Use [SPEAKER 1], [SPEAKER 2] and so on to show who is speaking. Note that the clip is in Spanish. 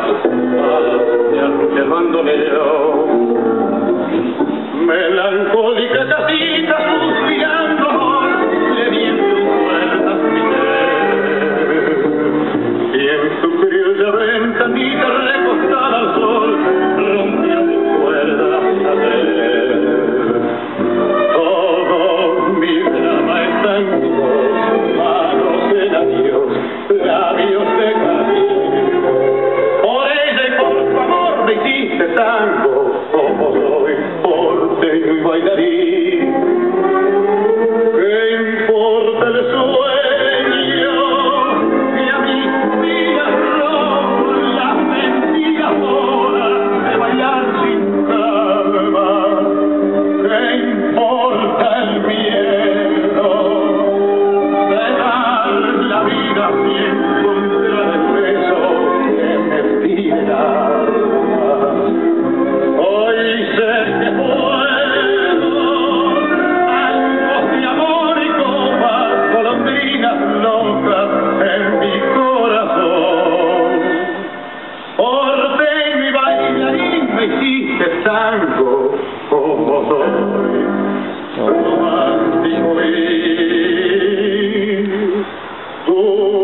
[SPEAKER 1] hacia el bandoneo. Melancólica Oh.